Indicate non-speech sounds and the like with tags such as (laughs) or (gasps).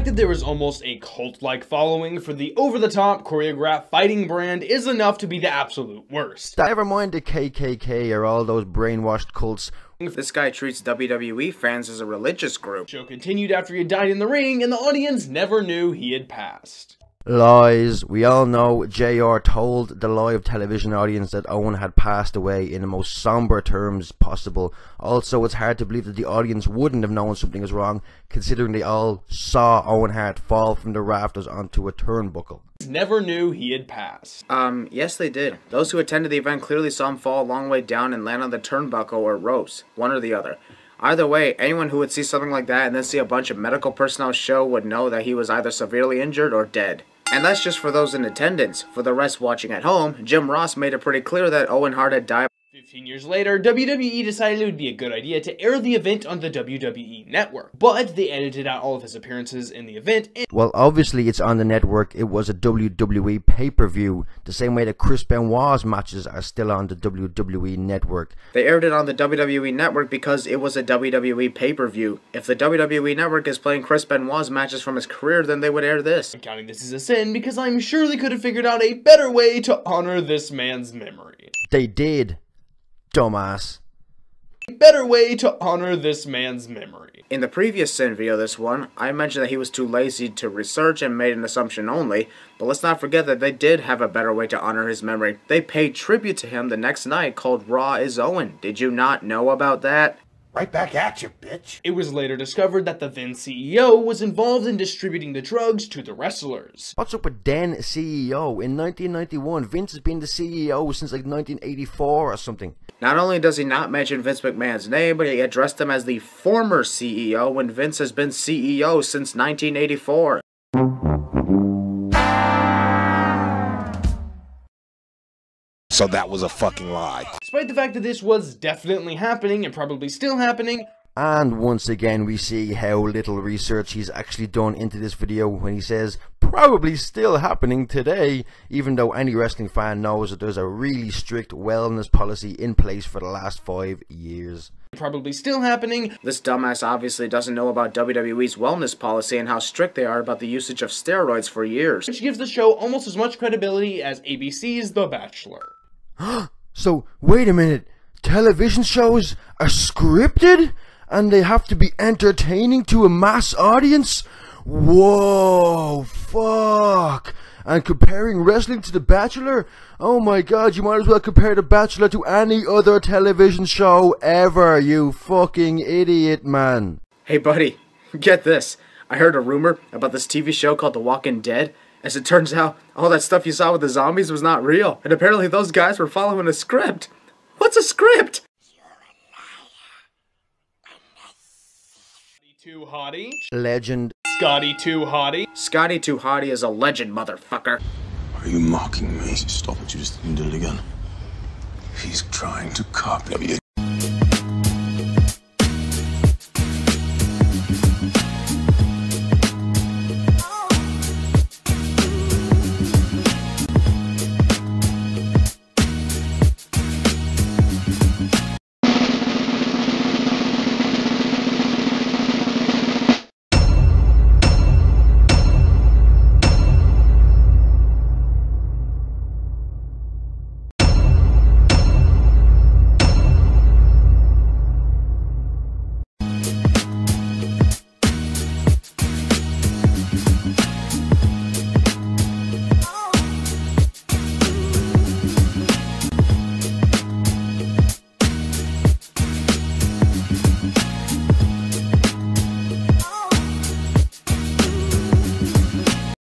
that there is almost a cult-like following for the over-the-top choreographed fighting brand is enough to be the absolute worst. Never mind the KKK or all those brainwashed cults. This guy treats WWE fans as a religious group. Show continued after he had died in the ring, and the audience never knew he had passed. Lies. We all know JR told the live television audience that Owen had passed away in the most somber terms possible. Also, it's hard to believe that the audience wouldn't have known something was wrong, considering they all saw Owen Hart fall from the rafters onto a turnbuckle. Never knew he had passed. Um, yes they did. Those who attended the event clearly saw him fall a long way down and land on the turnbuckle or ropes, one or the other. Either way, anyone who would see something like that and then see a bunch of medical personnel show would know that he was either severely injured or dead. And that's just for those in attendance. For the rest watching at home, Jim Ross made it pretty clear that Owen Hart had died 15 years later, WWE decided it would be a good idea to air the event on the WWE network, but they edited out all of his appearances in the event. well, obviously it's on the network. It was a WWE pay-per-view, the same way that Chris Benoit's matches are still on the WWE network. They aired it on the WWE network because it was a WWE pay-per-view. If the WWE network is playing Chris Benoit's matches from his career, then they would air this. I'm counting this as a sin because I'm sure they could have figured out a better way to honor this man's memory. They did dumbass. Better way to honor this man's memory. In the previous Sin video, this one, I mentioned that he was too lazy to research and made an assumption only, but let's not forget that they did have a better way to honor his memory. They paid tribute to him the next night called Raw is Owen. Did you not know about that? Right back at you, bitch. It was later discovered that the then CEO was involved in distributing the drugs to the wrestlers. What's up with then CEO? In 1991, Vince has been the CEO since like 1984 or something. Not only does he not mention Vince McMahon's name, but he addressed him as the former CEO when Vince has been CEO since 1984. So that was a fucking lie. Despite the fact that this was definitely happening and probably still happening, And once again, we see how little research he's actually done into this video when he says, probably still happening today, even though any wrestling fan knows that there's a really strict wellness policy in place for the last five years. probably still happening, This dumbass obviously doesn't know about WWE's wellness policy and how strict they are about the usage of steroids for years. which gives the show almost as much credibility as ABC's The Bachelor. (gasps) So, wait a minute, television shows are scripted? And they have to be entertaining to a mass audience? Whoa, fuck. And comparing wrestling to The Bachelor? Oh my god, you might as well compare The Bachelor to any other television show ever, you fucking idiot, man. Hey buddy, (laughs) get this. I heard a rumor about this TV show called The Walking Dead. As it turns out, all that stuff you saw with the zombies was not real. And apparently those guys were following a script. What's a script? You're a liar. Scotty too Hottie, Legend. Scotty Too Hottie, Scotty Too Hottie is a legend, motherfucker. Are you mocking me? Stop it, you just did it again. He's trying to copy me.